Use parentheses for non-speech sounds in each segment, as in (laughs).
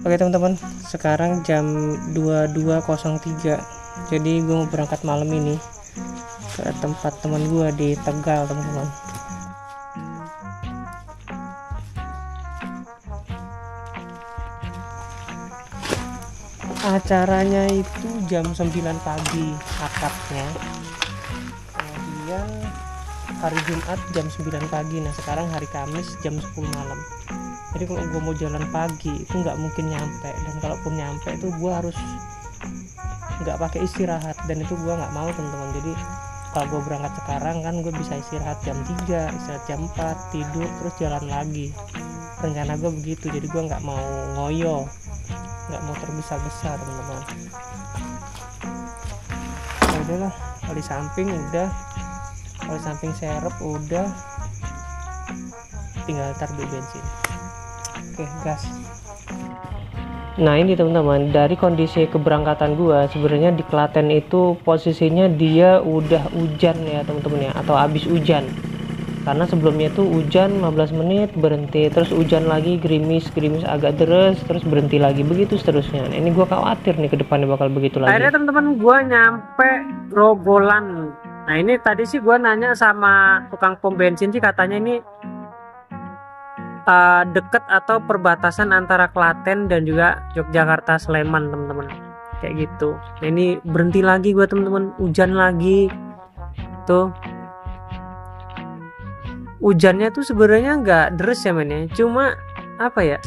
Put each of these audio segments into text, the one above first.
Oke teman-teman, sekarang jam 22.03 Jadi gue mau berangkat malam ini Ke tempat teman gue di Tegal teman-teman. Acaranya itu jam 9 pagi akadnya Kemudian hari Jumat jam 9 pagi. Nah sekarang hari Kamis jam 10 malam jadi kalau gue mau jalan pagi itu nggak mungkin nyampe. Dan kalaupun nyampe itu gue harus nggak pakai istirahat. Dan itu gue nggak mau teman-teman. Jadi kalau gue berangkat sekarang kan gue bisa istirahat jam 3 istirahat jam 4 tidur terus jalan lagi. Rencana gue begitu. Jadi gue nggak mau ngoyo. Nggak mau terbesar-besar teman-teman. Ya udahlah. Kalau di samping udah. Kalau di samping serep udah. Tinggal ntar bensin oke gas. Nah ini teman-teman dari kondisi keberangkatan gua sebenarnya di Klaten itu posisinya dia udah hujan ya teman-teman ya atau habis hujan. Karena sebelumnya itu hujan 15 menit berhenti terus hujan lagi gerimis gerimis agak deres terus berhenti lagi begitu seterusnya. Nah, ini gua khawatir nih ke depannya bakal begitu lagi. Akhirnya teman-teman gua nyampe Rogolan nah ini tadi sih gua nanya sama tukang pom bensin sih katanya ini uh, deket atau perbatasan antara Klaten dan juga Yogyakarta Sleman teman-teman. Kayak gitu. Nah ini berhenti lagi gue teman-teman. Hujan lagi. Tuh. Hujannya tuh sebenarnya nggak deres ya men ya. Cuma apa ya?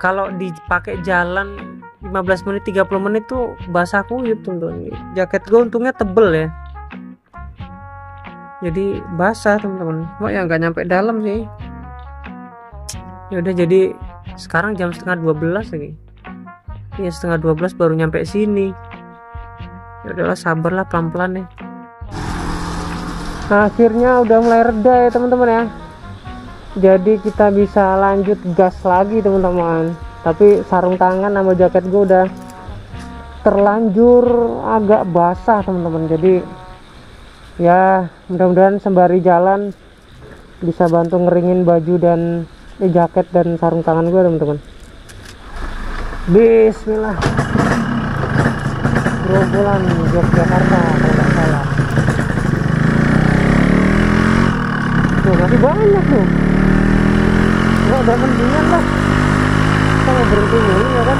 Kalau dipakai jalan 15 menit 30 menit tuh basah kuyup teman-teman. Jaket gue untungnya tebel ya. Jadi basah teman-teman. Mau ya nggak nyampe dalam sih ya udah jadi sekarang jam setengah 12 lagi. Ya setengah 12 baru nyampe sini. Ya udahlah sabarlah pelan-pelan nih nah, akhirnya udah mulai reda ya teman-teman ya. Jadi kita bisa lanjut gas lagi teman-teman. Tapi sarung tangan sama jaket gue udah terlanjur agak basah teman-teman. Jadi ya mudah-mudahan sembari jalan bisa bantu ngeringin baju dan ini jaket dan sarung tangan gue teman-teman. Bismillah. Gerombolan Yogyakarta kalau nggak salah. Tuh masih banyak tuh. Nggak ada mendingan lah. Kita mau berhenti dulu ya kan?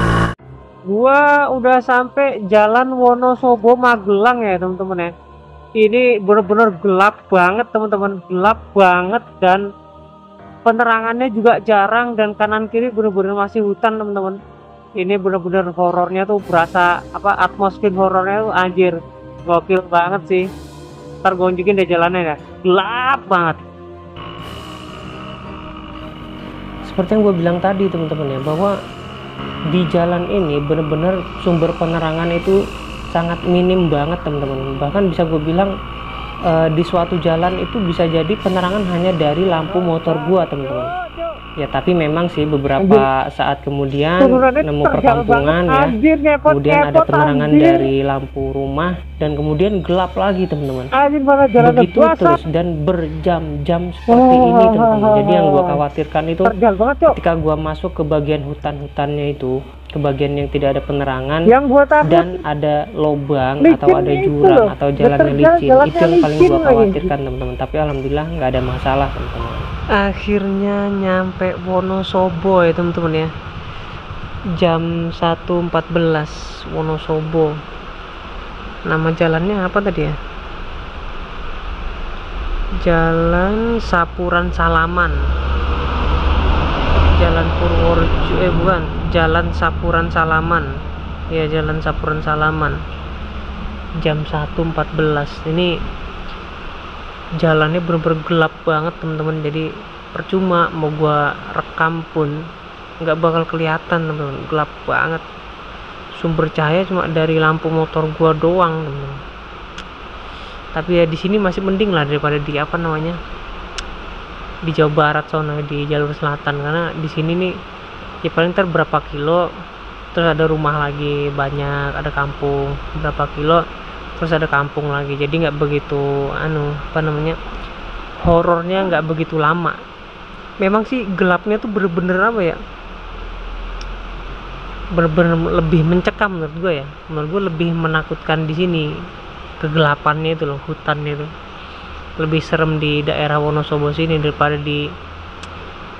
Gua udah sampai jalan Wonosobo Magelang ya teman-teman ya. Ini bener-bener gelap banget teman-teman. Gelap banget dan penerangannya juga jarang dan kanan kiri bener-bener masih hutan teman-teman. Ini bener-bener horornya tuh berasa apa atmosfer horornya tuh anjir. Gokil banget sih. Ntar deh jalannya ya. Gelap banget. Seperti yang gue bilang tadi teman-teman ya bahwa di jalan ini bener-bener sumber penerangan itu sangat minim banget teman-teman. Bahkan bisa gue bilang uh, di suatu jalan itu bisa jadi penerangan hanya dari lampu motor gua teman-teman. Ya tapi memang sih beberapa saat kemudian nemu perkampungan ya. kemudian ada penerangan dari lampu rumah dan kemudian gelap lagi teman-teman. Begitu terus dan berjam-jam seperti ini teman-teman. Jadi yang gua khawatirkan itu ketika gua masuk ke bagian hutan-hutannya itu ke bagian yang tidak ada penerangan yang gua dan ada lubang atau ada jurang atau jalannya licin. itu yang paling gua khawatirkan teman-teman. Tapi alhamdulillah nggak ada masalah teman-teman. Akhirnya nyampe Wonosobo ya teman-teman ya. Jam 1.14 Wonosobo. Nama jalannya apa tadi ya? Jalan Sapuran Salaman. Jalan Purworejo eh bukan Jalan Sapuran Salaman. Ya Jalan Sapuran Salaman. Jam 1.14 ini jalannya bener-bener gelap banget teman-teman. Jadi percuma mau gua rekam pun nggak bakal kelihatan teman-teman. Gelap banget. Sumber cahaya cuma dari lampu motor gua doang teman-teman. Tapi ya di sini masih mending lah daripada di apa namanya di Jawa Barat sana di jalur selatan. Karena di sini nih ya paling ter berapa kilo terus ada rumah lagi banyak ada kampung berapa kilo terus ada kampung lagi. Jadi nggak begitu anu apa namanya horornya nggak begitu lama. Memang sih gelapnya tuh bener-bener apa ya bener-bener lebih mencekam menurut gue ya. Menurut gue lebih menakutkan di sini kegelapannya itu loh hutannya itu. Lebih serem di daerah Wonosobo sini daripada di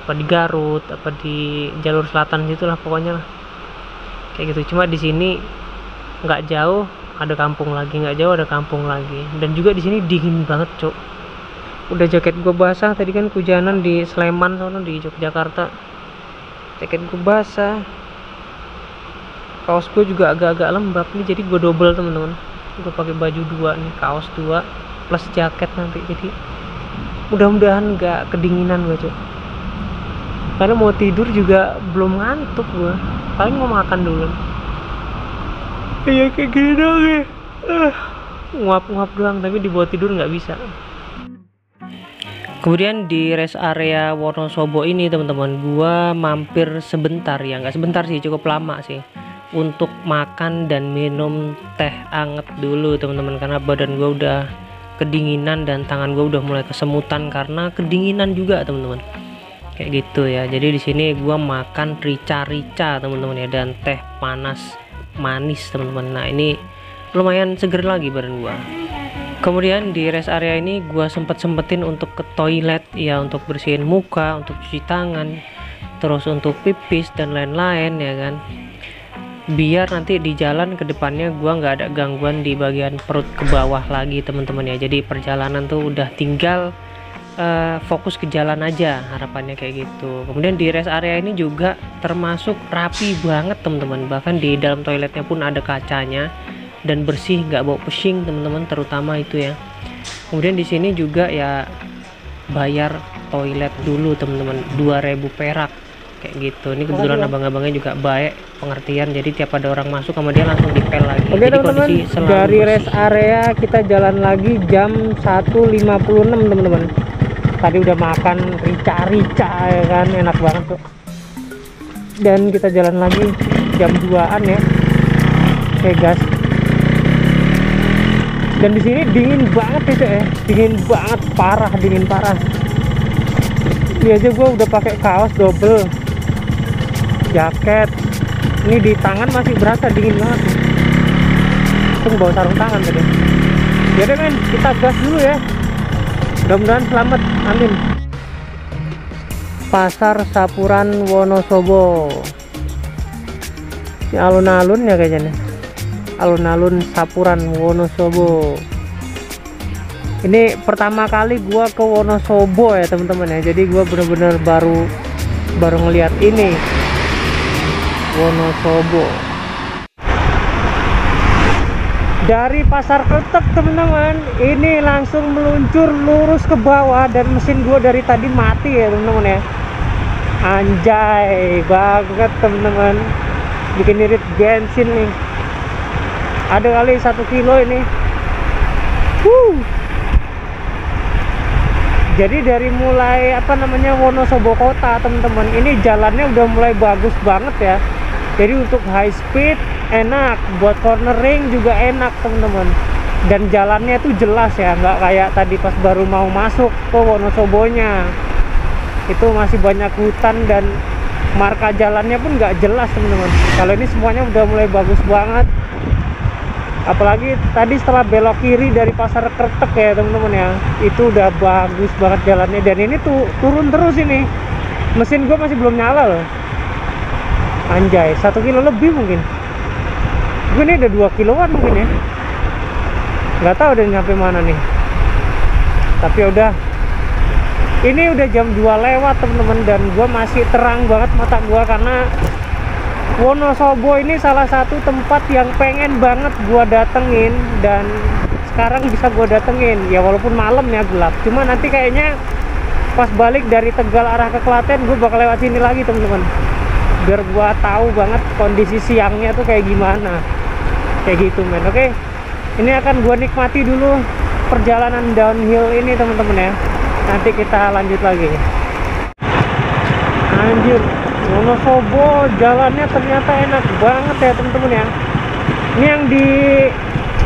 apa di Garut apa di jalur selatan situlah pokoknya lah. Kayak gitu. Cuma di sini nggak jauh ada kampung lagi nggak jauh ada kampung lagi. Dan juga di sini dingin banget cok udah jaket gue basah tadi kan hujanan di Sleman sana di Yogyakarta. Jaket gue basah. Kaos gue juga agak-agak lembab nih jadi gue double teman-teman. Gue pakai baju dua nih kaos dua plus jaket nanti. Jadi mudah-mudahan nggak kedinginan gue cok karena mau tidur juga belum ngantuk gue paling mau makan dulu. Iya kayak gini dong ya. Uh, nguap-nguap doang tapi dibawa tidur nggak bisa. Kemudian di rest area Wonosobo ini teman-teman gua mampir sebentar ya. Nggak sebentar sih cukup lama sih. Untuk makan dan minum teh anget dulu teman-teman. Karena badan gue udah kedinginan dan tangan gue udah mulai kesemutan. Karena kedinginan juga teman-teman kayak gitu ya. Jadi di sini gue makan rica-rica teman-teman ya dan teh panas manis teman-teman. Nah ini lumayan seger lagi badan gue kemudian di rest area ini gue sempet sempetin untuk ke toilet ya untuk bersihin muka untuk cuci tangan terus untuk pipis dan lain-lain ya kan. Biar nanti di jalan ke depannya gua nggak ada gangguan di bagian perut ke bawah lagi teman-teman ya. Jadi perjalanan tuh udah tinggal uh, fokus ke jalan aja harapannya kayak gitu. Kemudian di rest area ini juga termasuk rapi banget teman-teman. Bahkan di dalam toiletnya pun ada kacanya dan bersih nggak bau pusing teman-teman terutama itu ya. Kemudian di sini juga ya bayar toilet dulu teman-teman. 2000 perak kayak gitu. Ini kebetulan abang-abangnya juga baik pengertian. Jadi tiap ada orang masuk sama dia langsung dipel lagi. Oke teman-teman dari rest area kita jalan lagi jam 1.56 teman-teman tadi udah makan rica-rica ya kan? Enak banget tuh. Dan kita jalan lagi jam 2an ya. Oke gas. Dan di sini dingin banget ya ya. Dingin banget parah dingin parah. Ini aja gue udah pakai kaos double. Jaket. Ini di tangan masih berasa dingin banget. Tunggu bawa sarung tangan tadi. Ya deh men kita gas dulu ya mudah-mudahan selamat amin. Pasar Sapuran Wonosobo. Ini alun-alun ya kayaknya. Alun-alun Sapuran Wonosobo. Ini pertama kali gua ke Wonosobo ya teman-teman ya. Jadi gua bener-bener baru baru ngeliat ini. Wonosobo dari pasar ketek teman-teman ini langsung meluncur lurus ke bawah dan mesin gua dari tadi mati ya teman-teman ya. Anjay banget teman-teman. Bikin irit bensin nih. Ada kali satu kilo ini. Wuh. jadi dari mulai apa namanya Wonosobo kota teman-teman ini jalannya udah mulai bagus banget ya. Jadi untuk high speed enak buat cornering juga enak teman-teman. Dan jalannya tuh jelas ya nggak kayak tadi pas baru mau masuk ke Wonosobonya. Itu masih banyak hutan dan marka jalannya pun nggak jelas teman-teman. Kalau ini semuanya udah mulai bagus banget. Apalagi tadi setelah belok kiri dari pasar kertek ya teman-teman ya. Itu udah bagus banget jalannya. Dan ini tuh turun terus ini. Mesin gue masih belum nyala loh. Anjay satu kilo lebih mungkin gue ini udah dua kiloan mungkin ya. Nggak tahu udah nyampe mana nih. Tapi udah. Ini udah jam 2 lewat temen-temen dan gue masih terang banget mata gue karena Wonosobo ini salah satu tempat yang pengen banget gue datengin dan sekarang bisa gue datengin. Ya walaupun malam ya gelap. Cuma nanti kayaknya pas balik dari Tegal arah ke Klaten gue bakal lewat sini lagi teman-teman. Biar gua tahu banget kondisi siangnya tuh kayak gimana kayak gitu men. Oke ini akan gua nikmati dulu perjalanan downhill ini teman-teman ya. Nanti kita lanjut lagi. Anjir Wonosobo jalannya ternyata enak banget ya teman-teman ya. Ini yang di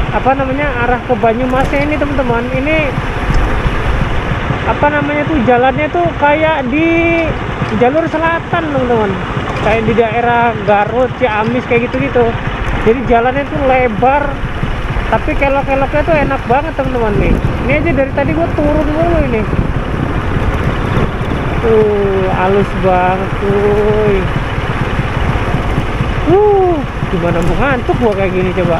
apa namanya arah ke Banyumasnya ini teman-teman. Ini apa namanya tuh jalannya tuh kayak di jalur selatan teman-teman. Kayak di daerah Garut Ciamis kayak gitu-gitu jadi jalannya tuh lebar tapi kelok-keloknya tuh enak banget teman-teman nih. Ini aja dari tadi gue turun dulu ini. Tuh halus banget tuh uh gimana mau ngantuk gua kayak gini coba?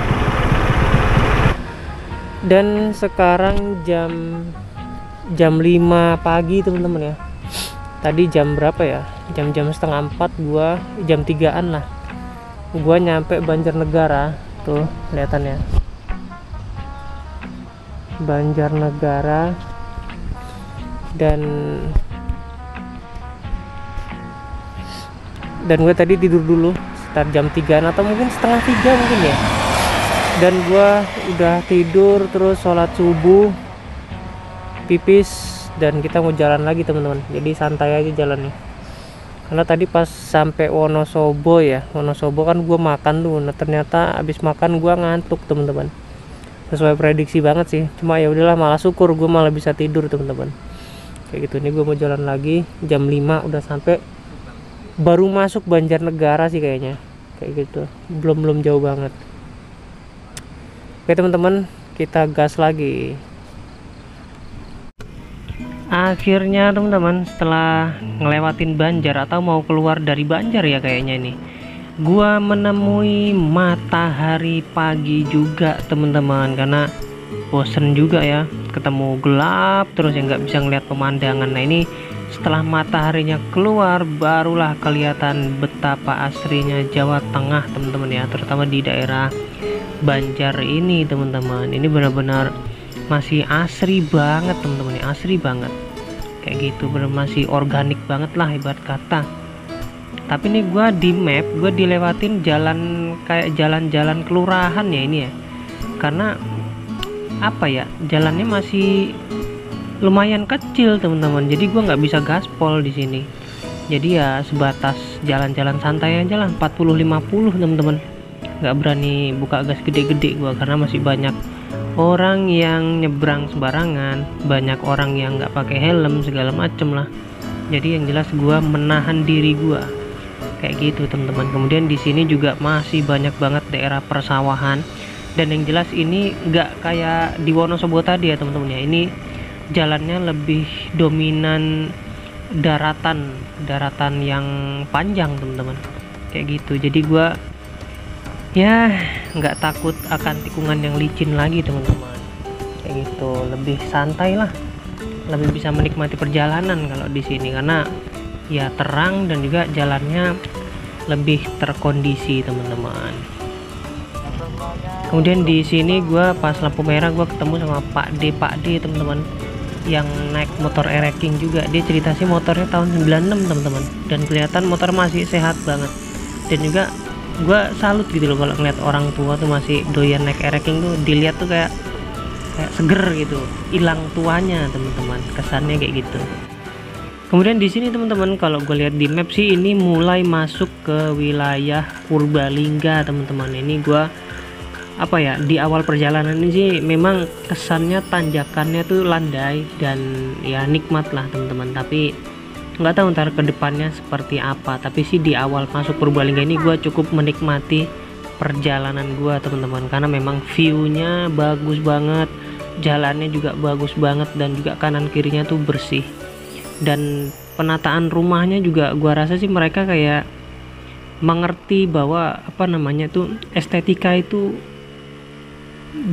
Dan sekarang jam jam 5 pagi teman-teman ya. Tadi jam berapa ya? Jam-jam setengah empat gua jam 3an lah gua nyampe Banjarnegara tuh kelihatannya. Banjarnegara dan dan gue tadi tidur dulu sekitar jam 3 atau mungkin setengah tiga mungkin ya. Dan gue udah tidur terus sholat subuh pipis dan kita mau jalan lagi teman-teman. Jadi santai aja jalannya karena tadi pas sampai Wonosobo ya Wonosobo kan gue makan tuh. Nah ternyata abis makan gue ngantuk teman-teman. Sesuai prediksi banget sih. Cuma ya udahlah malah syukur gue malah bisa tidur teman-teman. Kayak gitu. Ini gue mau jalan lagi jam 5 udah sampai. Baru masuk Banjarnegara sih kayaknya. Kayak gitu. Belum belum jauh banget. Oke teman-teman kita gas lagi akhirnya teman-teman setelah ngelewatin Banjar atau mau keluar dari Banjar ya kayaknya ini gua menemui matahari pagi juga teman-teman karena bosen juga ya ketemu gelap terus ya nggak bisa ngeliat pemandangan. Nah ini setelah mataharinya keluar barulah kelihatan betapa asrinya Jawa Tengah teman-teman ya terutama di daerah Banjar ini teman-teman. Ini benar-benar masih asri banget teman-teman ya. Asri banget. Kayak gitu benar masih organik banget lah ibarat kata. Tapi ini gua di map gua dilewatin jalan kayak jalan-jalan kelurahan ya ini ya. Karena apa ya jalannya masih lumayan kecil teman-teman. Jadi gua nggak bisa gaspol di sini. Jadi ya sebatas jalan-jalan santai aja lah. 40-50 teman-teman. Nggak berani buka gas gede-gede gua karena masih banyak orang yang nyebrang sembarangan banyak orang yang nggak pakai helm segala macem lah. Jadi yang jelas gua menahan diri gua. Kayak gitu teman-teman. Kemudian di sini juga masih banyak banget daerah persawahan. Dan yang jelas ini nggak kayak di Wonosobo tadi ya teman-teman ya. Ini jalannya lebih dominan daratan daratan yang panjang teman-teman. Kayak gitu. Jadi gua ya nggak takut akan tikungan yang licin lagi teman-teman. Kayak gitu lebih santai lah. Lebih bisa menikmati perjalanan kalau di sini karena ya terang dan juga jalannya lebih terkondisi teman-teman. Kemudian di sini gue pas lampu merah gue ketemu sama Pak D Pak D teman-teman yang naik motor ereking juga. Dia cerita sih motornya tahun 96 teman-teman. Dan kelihatan motor masih sehat banget. Dan juga gue salut gitu loh kalau ngeliat orang tua tuh masih doyan naik ereking tuh dilihat tuh kayak kayak seger gitu hilang tuanya teman-teman kesannya kayak gitu. Kemudian di sini teman-teman kalau gue lihat di map sih ini mulai masuk ke wilayah Purbalingga teman-teman. Ini gue apa ya di awal perjalanan ini sih memang kesannya tanjakannya tuh landai dan ya nikmat lah teman-teman. Tapi nggak tahu ntar ke depannya seperti apa tapi sih di awal masuk Purbalingga ini gue cukup menikmati perjalanan gue teman-teman. Karena memang viewnya bagus banget jalannya juga bagus banget dan juga kanan kirinya tuh bersih. Dan penataan rumahnya juga gue rasa sih mereka kayak mengerti bahwa apa namanya tuh estetika itu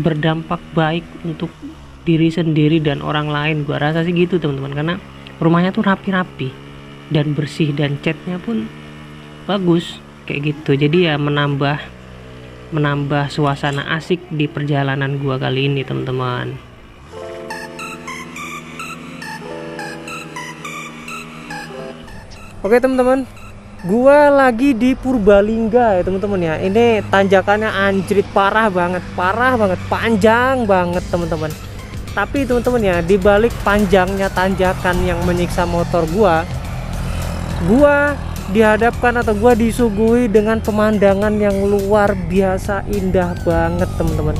berdampak baik untuk diri sendiri dan orang lain. Gue rasa sih gitu teman-teman. Karena rumahnya tuh rapi-rapi. Dan bersih dan catnya pun bagus kayak gitu. Jadi ya menambah menambah suasana asik di perjalanan gua kali ini teman-teman. Oke teman-teman. Gua lagi di Purbalingga ya teman-teman ya. Ini tanjakannya anjrit parah banget parah banget panjang banget teman-teman tapi teman-teman ya dibalik panjangnya tanjakan yang menyiksa motor gua gua dihadapkan atau gua disuguhi dengan pemandangan yang luar biasa indah banget teman-teman.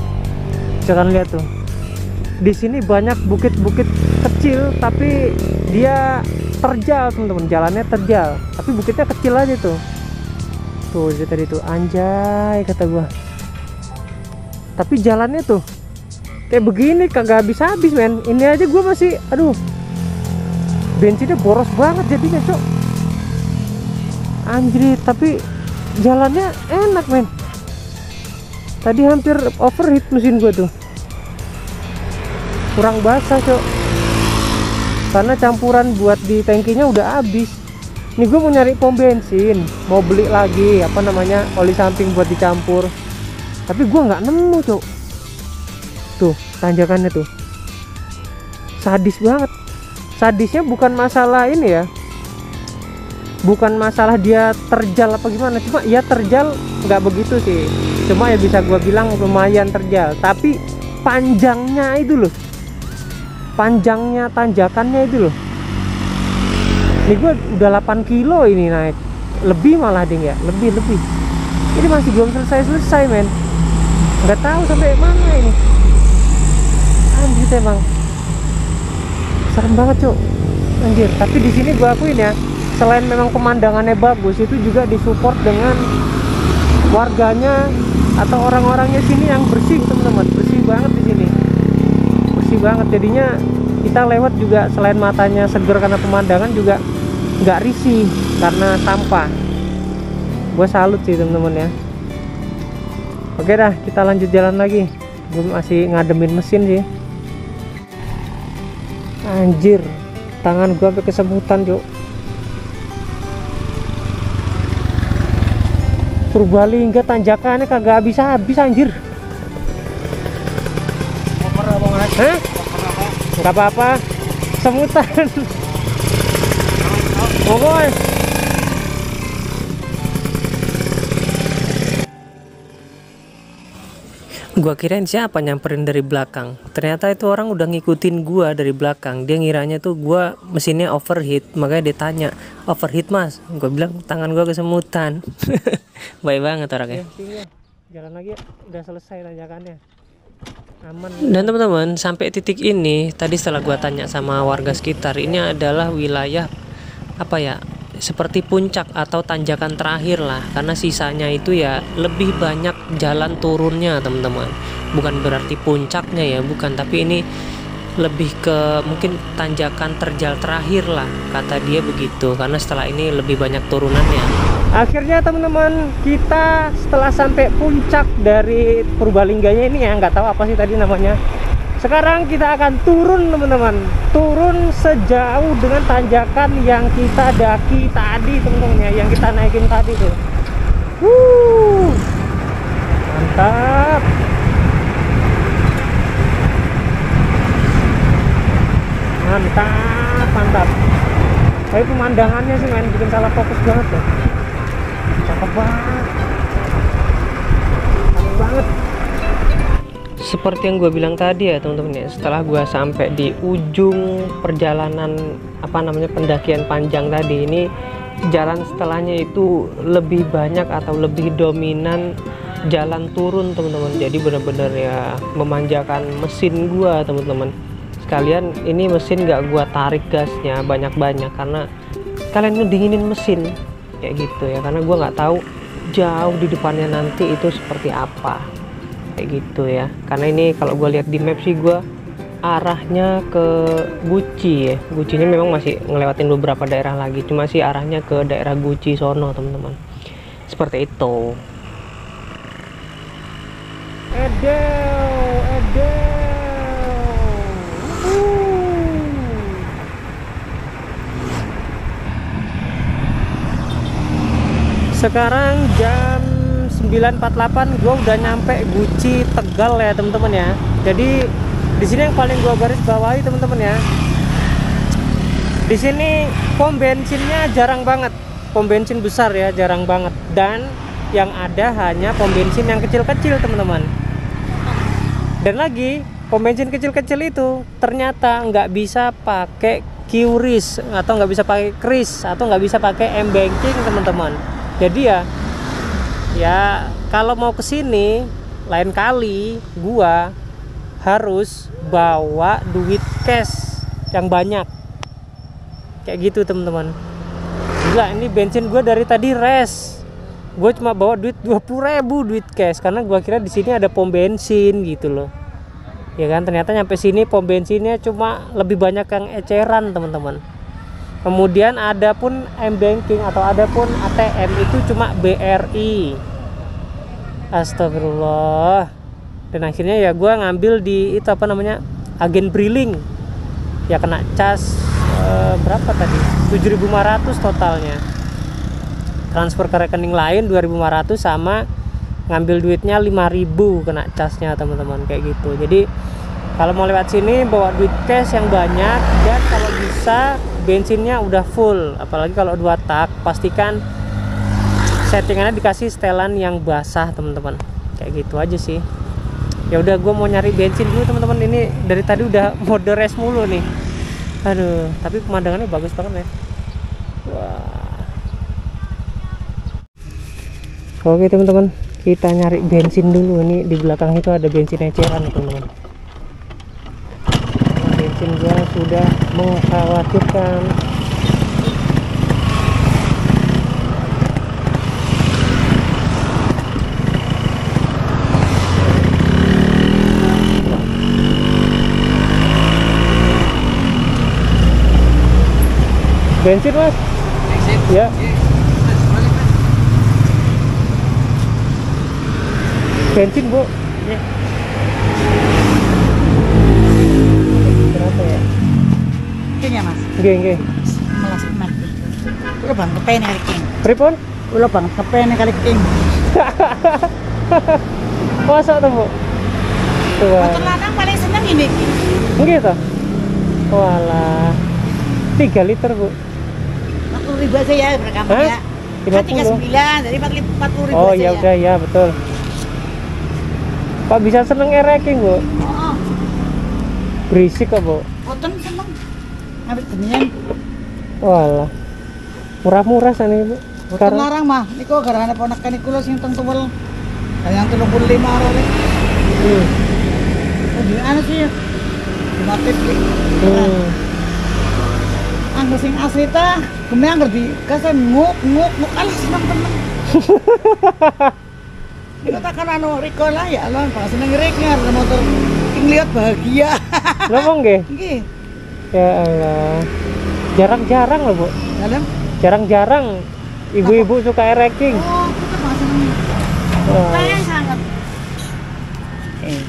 Jangan lihat tuh. Di sini banyak bukit-bukit kecil tapi dia terjal teman-teman. Jalannya terjal tapi bukitnya kecil aja tuh. Tuh tadi tuh. Anjay kata gua. Tapi jalannya tuh kayak begini kagak habis-habis men. Ini aja gua masih aduh. Bensinnya boros banget jadinya cok. Anjir tapi jalannya enak men. Tadi hampir overheat mesin gua tuh. Kurang basah cok. Karena campuran buat di tangkinya udah habis. Ini gue mau nyari pom bensin. Mau beli lagi apa namanya oli samping buat dicampur. Tapi gue nggak nemu cok tuh tanjakannya tuh. Sadis banget. Sadisnya bukan masalah ini ya. Bukan masalah dia terjal apa gimana. Cuma ya terjal nggak begitu sih. Cuma ya bisa gue bilang lumayan terjal. Tapi panjangnya itu loh. Panjangnya tanjakannya itu loh. Ini gue udah 8 kilo ini naik. Lebih malah ding ya. Lebih lebih. Ini masih belum selesai selesai men. Nggak tahu sampai mana ini anjir emang. Serem banget cuk. Anjir tapi di sini gue akuin ya selain memang pemandangannya bagus itu juga disupport dengan warganya atau orang-orangnya sini yang bersih teman-teman. Bersih banget di sini. Bersih banget. Jadinya kita lewat juga selain matanya seger karena pemandangan juga nggak risih karena sampah. Gue salut sih teman-teman ya. Oke dah kita lanjut jalan lagi. Gue masih ngademin mesin sih anjir tangan gue sampai kesemutan cuk. Purbalingga tanjakannya kagak habis-habis anjir. Hah? Gak apa-apa. Semutan. Pokoknya Gua kirain siapa nyamperin dari belakang. Ternyata itu orang udah ngikutin gua dari belakang. Dia ngiranya tuh gua mesinnya overheat, makanya dia tanya, "Overheat, Mas?" Gua bilang, "Tangan gua kesemutan." (laughs) Baik banget orangnya. Jalan lagi ya. Udah selesai tanjakannya. Aman. Dan teman-teman, sampai titik ini tadi setelah gua tanya sama warga sekitar, ini adalah wilayah apa ya? Seperti puncak atau tanjakan terakhir lah. Karena sisanya itu ya lebih banyak jalan turunnya teman-teman. Bukan berarti puncaknya ya bukan. Tapi ini lebih ke mungkin tanjakan terjal terakhir lah kata dia begitu. Karena setelah ini lebih banyak turunannya. Akhirnya teman-teman kita setelah sampai puncak dari Purbalingganya ini ya nggak tahu apa sih tadi namanya sekarang kita akan turun teman-teman. Turun sejauh dengan tanjakan yang kita daki tadi teman-teman ya yang kita naikin tadi tuh. Wuh, mantap. Mantap mantap. Tapi pemandangannya sih main bikin salah fokus banget ya. Cakep banget. Cakep banget seperti yang gue bilang tadi ya teman-teman ya setelah gue sampai di ujung perjalanan apa namanya pendakian panjang tadi ini jalan setelahnya itu lebih banyak atau lebih dominan jalan turun teman-teman. Jadi benar-benar ya memanjakan mesin gue teman-teman. Sekalian ini mesin gak gua tarik gasnya banyak-banyak karena kalian ngedinginin mesin kayak gitu ya. Karena gua nggak tahu jauh di depannya nanti itu seperti apa kayak gitu ya. Karena ini kalau gue lihat di map sih gue arahnya ke Guci ya. Gucinya memang masih ngelewatin beberapa daerah lagi cuma sih arahnya ke daerah Guci sono teman-teman. Seperti itu. Edel Edel sekarang jam 9.48 gue udah nyampe Guci Tegal ya teman-teman ya. Jadi di sini yang paling gue garis bawahi teman-teman ya. Di sini pom bensinnya jarang banget. Pom bensin besar ya jarang banget. Dan yang ada hanya pom bensin yang kecil-kecil teman-teman dan lagi pom bensin kecil-kecil itu ternyata nggak bisa pakai QRIS atau nggak bisa pakai kris atau nggak bisa pakai m banking teman-teman jadi ya ya kalau mau ke sini lain kali gua harus bawa duit cash yang banyak. Kayak gitu teman-teman. Gila ini bensin gue dari tadi res. Gue cuma bawa duit 20 ribu duit cash karena gue kira di sini ada pom bensin gitu loh. Ya kan ternyata nyampe sini pom bensinnya cuma lebih banyak yang eceran teman-teman kemudian ada pun m banking atau ada pun ATM itu cuma BRI Astagfirullah. Dan akhirnya ya gue ngambil di itu apa namanya agen Briling. Ya kena cas eh, berapa tadi? 7.500 totalnya. Transfer ke rekening lain 2.500 sama ngambil duitnya 5000 kena casnya teman-teman kayak gitu. Jadi kalau mau lewat sini bawa duit cash yang banyak dan kalau bisa bensinnya udah full. Apalagi kalau dua tak pastikan settingannya dikasih setelan yang basah teman-teman. Kayak gitu aja sih. Ya udah gue mau nyari bensin dulu teman-teman. Ini dari tadi udah (laughs) mode rest mulu nih. Aduh tapi pemandangannya bagus banget ya wah. Oke teman-teman. Kita nyari bensin dulu. Ini di belakang itu ada bensin eceran teman-teman Bensin gua sudah mengkhawatirkan. Bensin mas? Ya. Bensin bu? Berapa ya. King ya mas, nggih nggih melas mati. Ulo bang kepen kali king. pripun? Ulo bang kepen kali king. (laughs) masa tuh bu? Tuh Motor lanang paling seneng ini nggih toh. Walah. 3 liter bu. 40 ribu aja ya berkampung Hah? ya. Kan 50 39, jadi 40 ribu oh aja ya. udah ya betul. Pak bisa seneng ereking bu? Oh. Berisik bu Boten seneng. Ngambil gemian. walah murah-murah sana bu Boten larang mah. Niku gara-gara ponakan iku lho sing teng tuwel. Yang 35 ora hmm. Oh, di anu sih. Motif iki. Hmm. Anggo sing asli ta, gemi anggar di kasen nguk nguk nguk seneng temen. Ini takkan anu Riko lah ya Allah, pak seneng ngeriknya ada motor ing lihat bahagia. (laughs) Ngomong nggih Nggih, ya Allah jarang-jarang loh bu jarang-jarang ibu-ibu suka ereking Oh, kita. Saya sangat. Eh.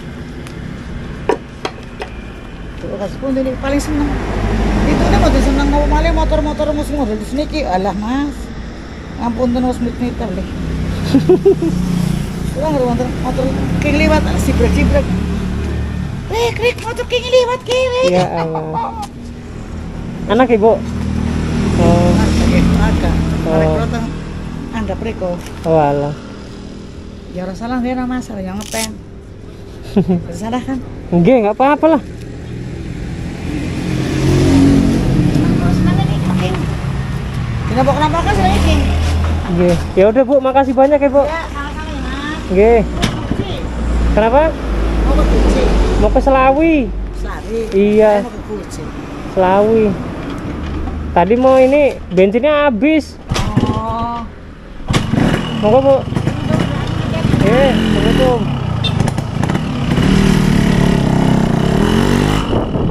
Tuh kasih pun ini paling seneng. Itu nih mau seneng mau malah motor-motor musuh model di sini ki, alah mas. Ampun tuh nus menit deh. Pulang ada motor motor king lewat sibrek sibrek. Eh, krik motor king lewat kiri. ya Allah anak ibu oh Agak. Oh. Anda preko. walah Ya ora salah dia nama masalah yang ngepen. (laughs) Salah kan? enggak nggak apa-apa lah Kenapa kenapa kan saya king? Nggih. ya udah bu makasih banyak ya bu Ya, sama-sama ya mas. Nggih. Kuci. kenapa Mau. Mau ke Selawi Sari. Iya. Mau ke. Selawi tadi mau ini bensinnya habis Oh. monggo bu eh assalamualaikum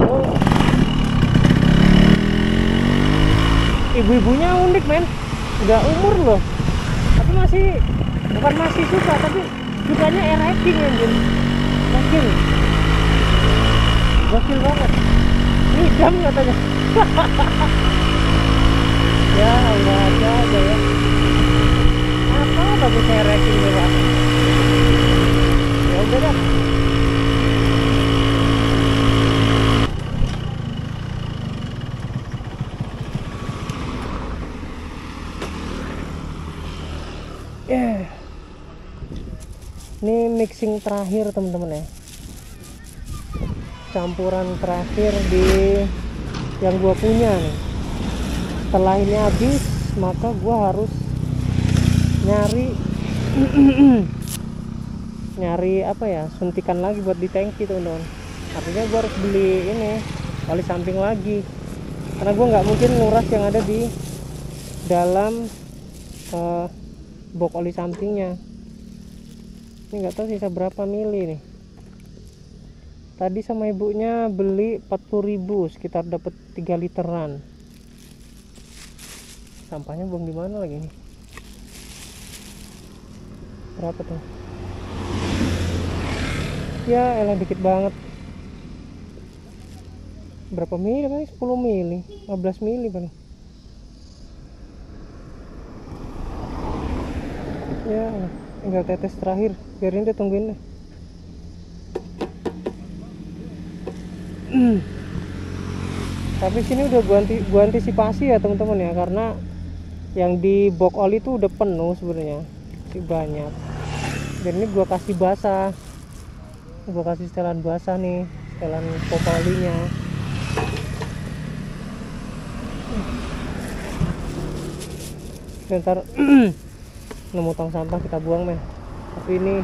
Oh. ibu-ibunya unik men udah umur loh tapi masih bukan masih suka tapi sukanya ereking anjir gokil gokil banget. Ngidam katanya. (laughs) Ya Allah ada aja ya. Apa bagus ereking ya pak? Ya udah dah Ya. Ini mixing terakhir teman-teman ya. Campuran terakhir di yang gua punya nih. Setelah ini habis, maka gua harus nyari (clears throat) nyari apa ya suntikan lagi buat di tangki teman-teman. Artinya gua harus beli ini oli samping lagi. Karena gue nggak mungkin nguras yang ada di dalam uh, box oli sampingnya. Ini nggak tahu sisa berapa mili nih tadi sama ibunya beli 40.000 sekitar dapat 3 literan. Sampahnya buang di mana lagi nih? Berapa tuh? Ya elah dikit banget. Berapa mili paling 10 mili 15 mili paling ya tinggal tetes terakhir. Biarin deh tungguin deh tapi sini udah gua, anti, gua antisipasi ya teman-teman ya karena yang di box oli itu udah penuh sebenarnya masih banyak. Dan ini gua kasih basah. Gua kasih setelan basah nih setelan pop olinya ntar (clears throat) nemu tong sampah kita buang men. Tapi ini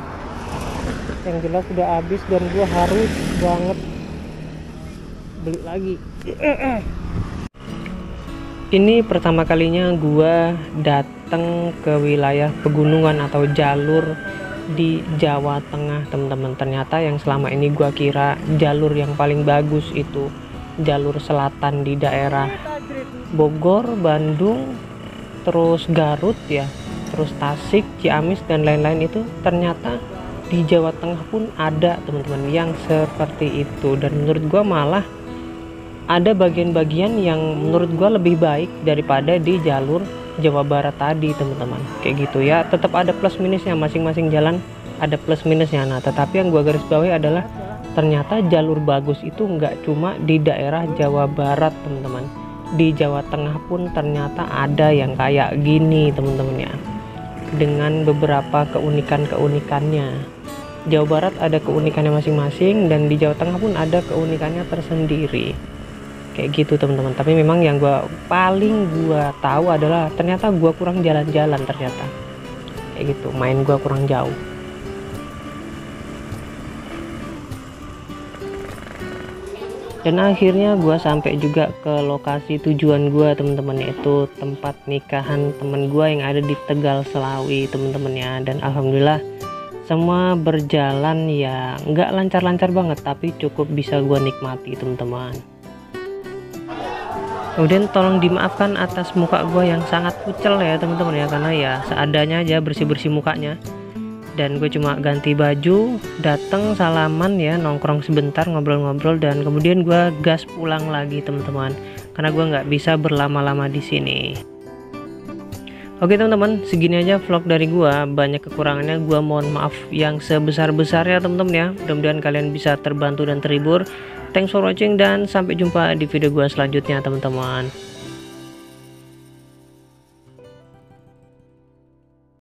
yang jelas sudah habis dan gua harus banget beli lagi. Ini pertama kalinya gua datang ke wilayah pegunungan atau jalur di Jawa Tengah teman-teman. Ternyata yang selama ini gua kira jalur yang paling bagus itu jalur selatan di daerah Bogor, Bandung, terus Garut ya, terus Tasik, Ciamis dan lain-lain itu ternyata di Jawa Tengah pun ada teman-teman yang seperti itu. Dan menurut gua malah ada bagian-bagian yang menurut gue lebih baik daripada di jalur Jawa Barat tadi teman-teman. Kayak gitu ya tetap ada plus minusnya masing-masing jalan ada plus minusnya. Nah tetapi yang gue garis bawahi adalah ternyata jalur bagus itu nggak cuma di daerah Jawa Barat teman-teman. Di Jawa Tengah pun ternyata ada yang kayak gini teman-teman ya. Dengan beberapa keunikan-keunikannya. Jawa Barat ada keunikannya masing-masing dan di Jawa Tengah pun ada keunikannya tersendiri kayak gitu teman-teman. Tapi memang yang gue paling gue tahu adalah ternyata gue kurang jalan-jalan ternyata. Kayak gitu main gue kurang jauh. Dan akhirnya gue sampai juga ke lokasi tujuan gue teman-teman yaitu tempat nikahan temen gue yang ada di Tegal Selawi teman-teman ya. Dan alhamdulillah semua berjalan ya nggak lancar-lancar banget tapi cukup bisa gue nikmati teman-teman kemudian tolong dimaafkan atas muka gue yang sangat pucel ya teman-teman ya. Karena ya seadanya aja bersih-bersih mukanya. Dan gue cuma ganti baju dateng salaman ya nongkrong sebentar ngobrol-ngobrol. Dan kemudian gue gas pulang lagi teman-teman. Karena gue nggak bisa berlama-lama di sini. Oke teman-teman segini aja vlog dari gue banyak kekurangannya gue mohon maaf yang sebesar-besarnya teman-teman ya. Mudah-mudahan kalian bisa terbantu dan terhibur Thanks for watching dan sampai jumpa di video gue selanjutnya teman-teman.